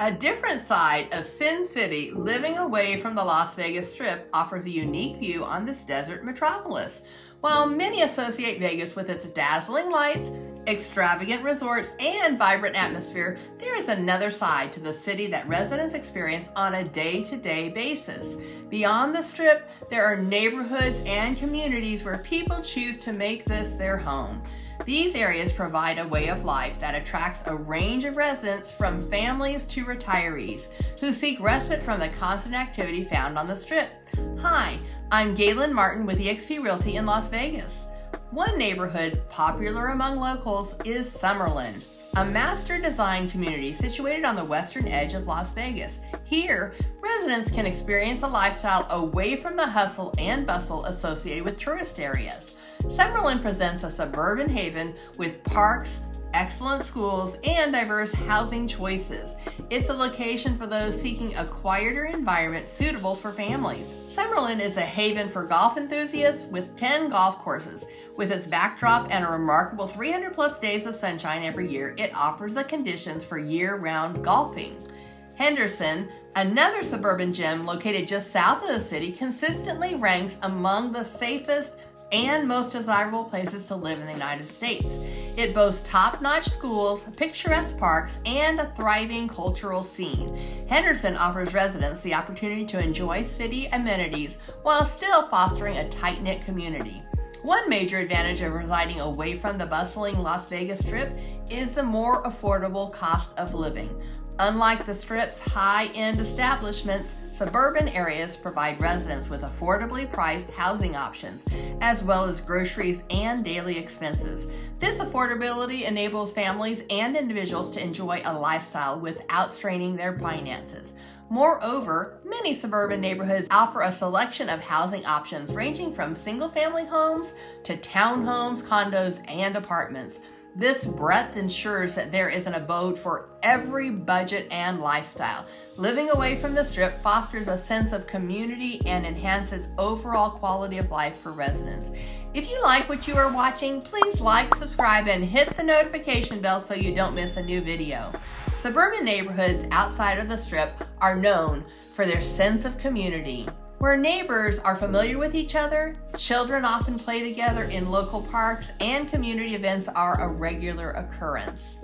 A different side of Sin City, living away from the Las Vegas Strip, offers a unique view on this desert metropolis. While many associate Vegas with its dazzling lights, extravagant resorts, and vibrant atmosphere, there is another side to the city that residents experience on a day to day basis. Beyond the Strip, there are neighborhoods and communities where people choose to make this their home. These areas provide a way of life that attracts a range of residents from families to retirees who seek respite from the constant activity found on the Strip. Hi, I'm Gay-Lynn Martin with eXp Realty in Las Vegas. One neighborhood popular among locals is Summerlin, a master design community situated on the western edge of Las Vegas. Here, residents can experience a lifestyle away from the hustle and bustle associated with tourist areas. Summerlin presents a suburban haven with parks, excellent schools, and diverse housing choices. It's a location for those seeking a quieter environment suitable for families. Summerlin is a haven for golf enthusiasts with 10 golf courses. With its backdrop and a remarkable 300 plus days of sunshine every year, it offers the conditions for year round golfing. Henderson, another suburban gem located just south of the city, consistently ranks among the safest and most desirable places to live in the United States. It boasts top notch schools, picturesque parks, and a thriving cultural scene. Henderson offers residents the opportunity to enjoy city amenities while still fostering a tight knit community. One major advantage of residing away from the bustling Las Vegas Strip is the more affordable cost of living. Unlike the Strip's high end establishments, suburban areas provide residents with affordably priced housing options, as well as groceries and daily expenses. This affordability enables families and individuals to enjoy a lifestyle without straining their finances. Moreover, many suburban neighborhoods offer a selection of housing options ranging from single family homes to townhomes, condos, and apartments. This breadth ensures that there is an abode for every budget and lifestyle. Living away from the strip fosters a sense of community and enhances overall quality of life for residents. If you like what you are watching, please like, subscribe, and hit the notification bell so you don't miss a new video. Suburban neighborhoods outside of the strip are known for their sense of community. Where neighbors are familiar with each other, children often play together in local parks, and community events are a regular occurrence.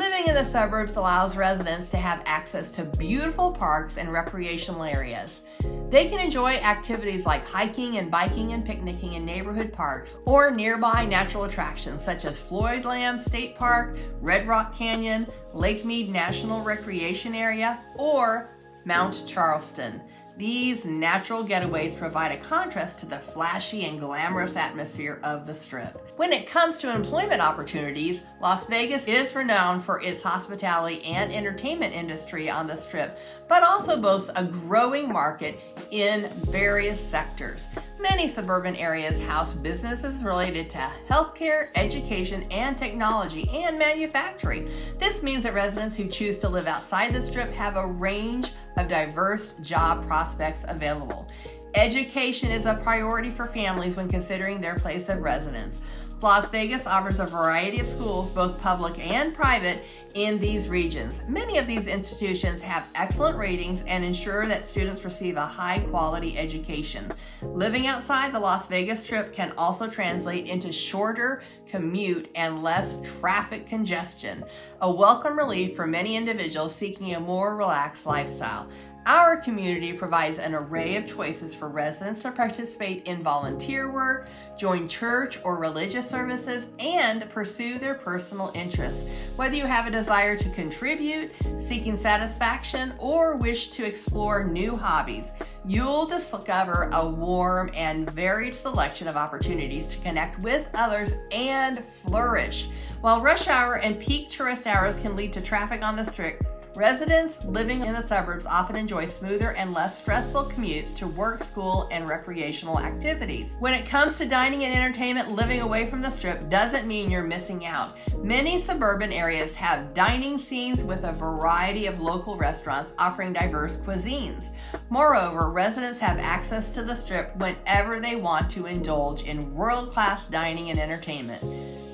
Living in the suburbs allows residents to have access to beautiful parks and recreational areas. They can enjoy activities like hiking and biking and picnicking in neighborhood parks or nearby natural attractions such as Floyd Lamb State Park, Red Rock Canyon, Lake Mead National Recreation Area, or Mount Charleston. These natural getaways provide a contrast to the flashy and glamorous atmosphere of the Strip. When it comes to employment opportunities, Las Vegas is renowned for its hospitality and entertainment industry on the Strip, but also boasts a growing market in various sectors. Many suburban areas house businesses related to healthcare, education, and technology and manufacturing. This means that residents who choose to live outside the Strip have a range of diverse job prospects available. Education is a priority for families when considering their place of residence. Las Vegas offers a variety of schools, both public and private, in these regions. Many of these institutions have excellent ratings and ensure that students receive a high quality education. Living outside the Las Vegas Strip can also translate into shorter commute and less traffic congestion, a welcome relief for many individuals seeking a more relaxed lifestyle. Our community provides an array of choices for residents to participate in volunteer work, join church or religious services, and pursue their personal interests. Whether you have a desire to contribute, seeking satisfaction, or wish to explore new hobbies, you'll discover a warm and varied selection of opportunities to connect with others and flourish. While rush hour and peak tourist hours can lead to traffic on the strip, Residents living in the suburbs often enjoy smoother and less stressful commutes to work, school, and recreational activities. When it comes to dining and entertainment, living away from the strip doesn't mean you're missing out. Many suburban areas have dining scenes with a variety of local restaurants offering diverse cuisines. Moreover, residents have access to the strip whenever they want to indulge in world class dining and entertainment,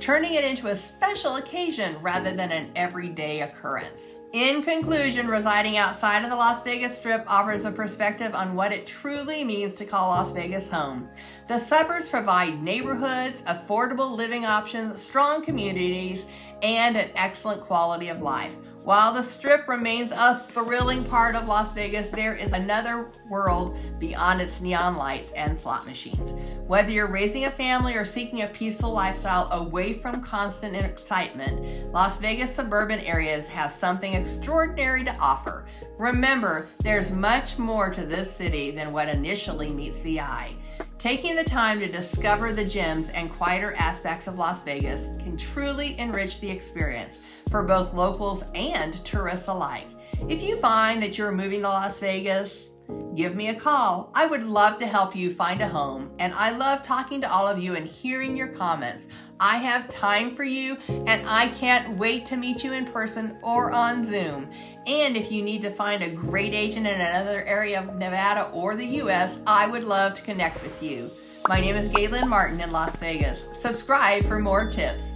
turning it into a special occasion rather than an everyday occurrence. In conclusion, residing outside of the Las Vegas Strip offers a perspective on what it truly means to call Las Vegas home. The suburbs provide neighborhoods, affordable living options, strong communities, and an excellent quality of life. While the Strip remains a thrilling part of Las Vegas, there is another world beyond its neon lights and slot machines. Whether you're raising a family or seeking a peaceful lifestyle away from constant excitement, Las Vegas suburban areas have something extraordinary to offer. Remember, there's much more to this city than what initially meets the eye. Taking the time to discover the gems and quieter aspects of Las Vegas can truly enrich the experience for both locals and tourists alike. If you find that you're moving to Las Vegas, give me a call. I would love to help you find a home, and I love talking to all of you and hearing your comments. I have time for you, and I can't wait to meet you in person or on Zoom. And if you need to find a great agent in another area of Nevada or the U.S., I would love to connect with you. My name is Gay-Lynn Martin in Las Vegas. Subscribe for more tips.